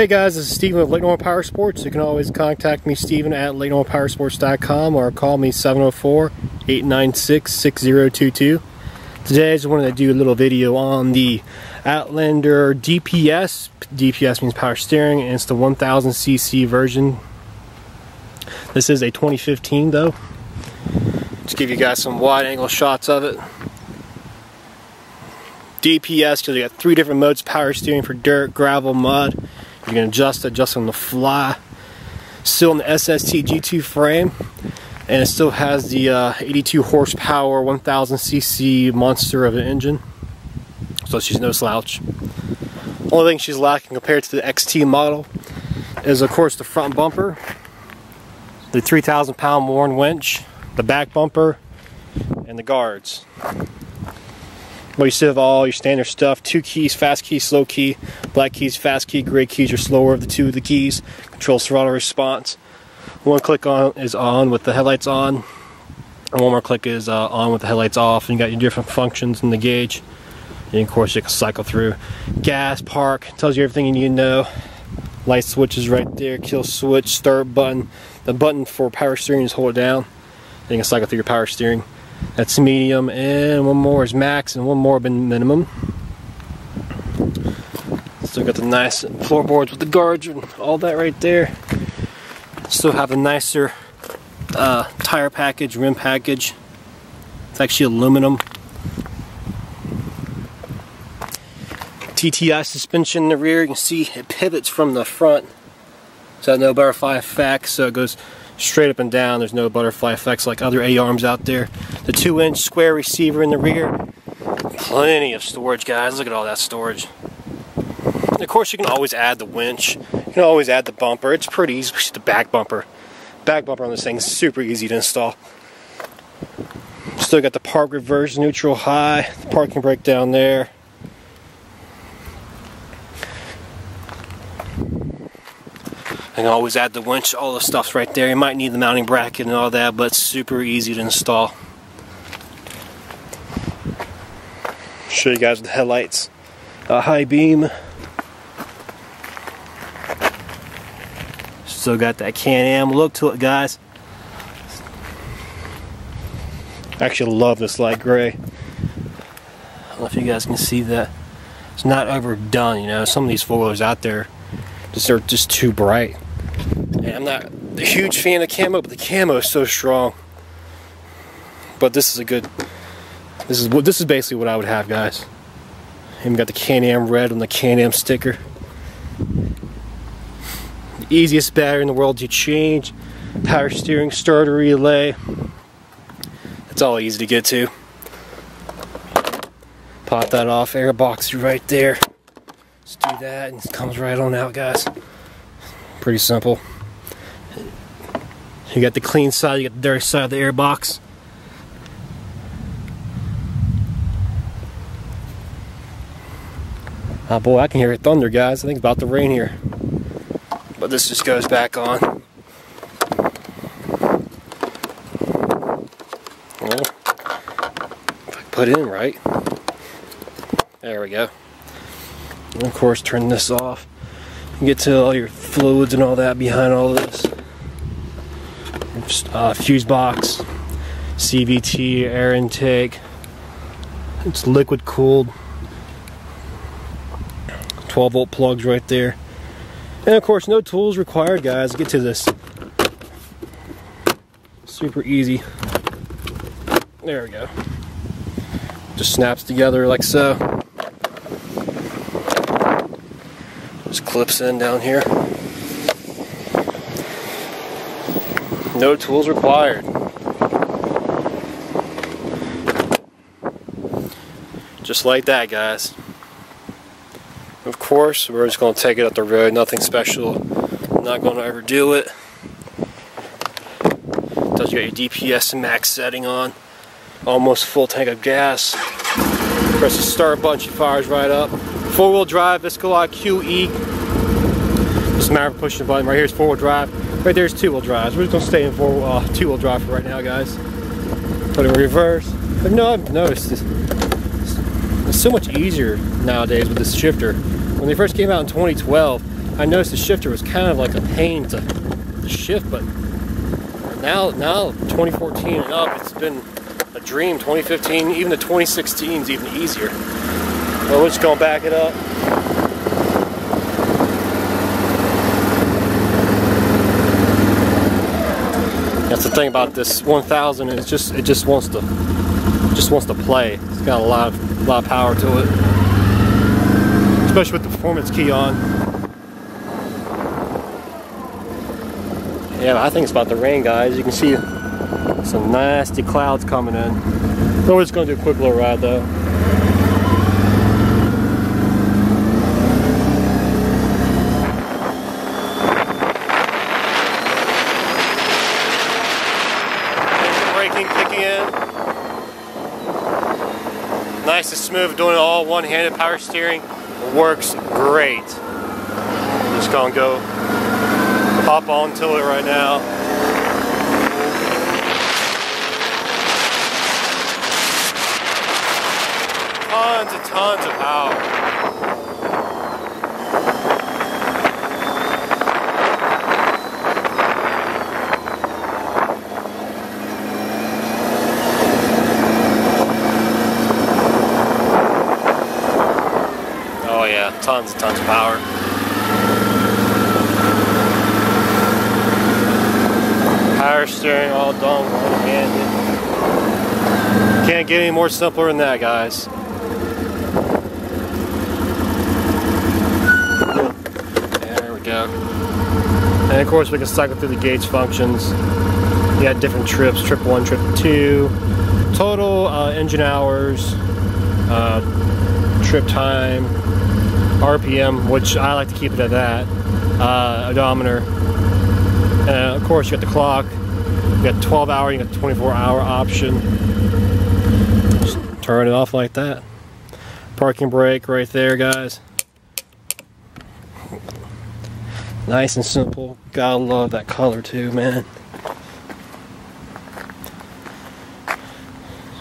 Hey guys, this is Steven of Lake Norman Power Sports. You can always contact me, Steven, at LakeNormanPowersports.com or call me 704-896-6022. Today I just wanted to do a little video on the Outlander DPS. DPS means power steering and it's the 1000cc version. This is a 2015 though. Just give you guys some wide angle shots of it. DPS because you got three different modes power steering for dirt, gravel, mud. You can adjust adjust on the fly. Still in the SST G2 frame, and it still has the uh, 82 horsepower, 1000cc monster of an engine. So she's no slouch. Only thing she's lacking compared to the XT model is, of course, the front bumper, the 3,000 pound Warn winch, the back bumper, and the guards. But you still have all your standard stuff. Two keys, fast key, slow key. Black keys, fast key. Gray keys are slower of the two of the keys. Control throttle response. One click on is on with the headlights on. And one more click is uh, on with the headlights off. And you got your different functions in the gauge. And of course you can cycle through. Gas, park, tells you everything you need to know. Light switches right there. Kill switch, start button. The button for power steering is hold it down. And you can cycle through your power steering. That's medium, and one more is max, and one more been minimum. Still got the nice floorboards with the guards and all that right there. Still have a nicer uh, tire package, rim package. It's actually aluminum. TTI suspension in the rear. You can see it pivots from the front. So I no butterfly effect, so it goes straight up and down. There's no butterfly effects like other A-arms out there. The 2-inch square receiver in the rear. Plenty of storage, guys. Look at all that storage. And of course, you can always add the winch. You can always add the bumper. It's pretty easy. The back bumper. Back bumper on this thing is super easy to install. Still got the park reverse, neutral, high. The parking brake down there. Always add the winch, all the stuff's right there. You might need the mounting bracket and all that, but super easy to install. Show you guys the headlights. A high beam. Still got that Can-Am look to it, guys. Actually love this light gray. I don't know if you guys can see that. It's not overdone, you know. Some of these four wheelers out there just are just too bright. And I'm not a huge fan of camo, but the camo is so strong. But this is a good. This is what this is basically what I would have, guys. Even got the Can-Am red on the Can-Am sticker. The easiest battery in the world to change. Power steering, starter relay. It's all easy to get to. Pop that off, air box right there. Just do that and it comes right on out, guys. Pretty simple. You got the clean side, you got the dirty side of the air box. Oh boy, I can hear it thunder, guys. I think it's about to rain here. But this just goes back on. Well, if I put it in right. There we go. And of course, turn this off. get to all your fluids and all that behind all this uh, fuse box, CVT, air intake. It's liquid cooled. 12 volt plugs right there. And of course, no tools required, guys. Get to this. Super easy. There we go. Just snaps together like so. Just clips in down here. No tools required. Just like that, guys. Of course, we're just going to take it up the road. Nothing special. Not going to overdo it. Does you got your DPS max setting on. Almost full tank of gas. Press the start button, she fires right up. Four-wheel drive, Visco-Lok QE. Just a matter of pushing the button. Right here is four-wheel drive. Right there's two-wheel drives. We're just gonna stay in four uh, two-wheel drive for right now, guys. Put it in reverse. But no, I've noticed this. It's so much easier nowadays with this shifter. When they first came out in 2012, I noticed the shifter was kind of like a pain to, to shift, but now, now 2014 and up, it's been a dream. 2015, even the 2016 is even easier. Well, we're just gonna back it up. That's the thing about this 1000 is just it just wants to just wants to play. It's got a lot of lot of power to it, especially with the performance key on. Yeah, I think it's about to rain, guys. You can see some nasty clouds coming in. we're just gonna do a quick little ride though. Doing it all one-handed power steering. Works great. Just gonna go hop onto it right now. tons and tons of power. Oh yeah, tons and tons of power. Power steering all done one-handed. Can't get any more simpler than that, guys. There we go. And of course we can cycle through the gauge functions. You got different trips, trip one, trip two. Total uh, engine hours, uh, trip time, RPM, which I like to keep it at that, uh, odometer. And of course you got the clock, you got 12 hour, you got 24 hour option. Just turn it off like that. Parking brake right there guys. Nice and simple. Gotta love that color too, man.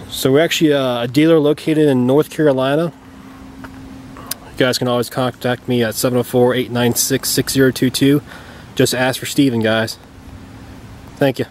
So we're actually uh, a dealer located in North Carolina. Guys can always contact me at 704-896-6022. Just ask for Steven, guys. Thank you.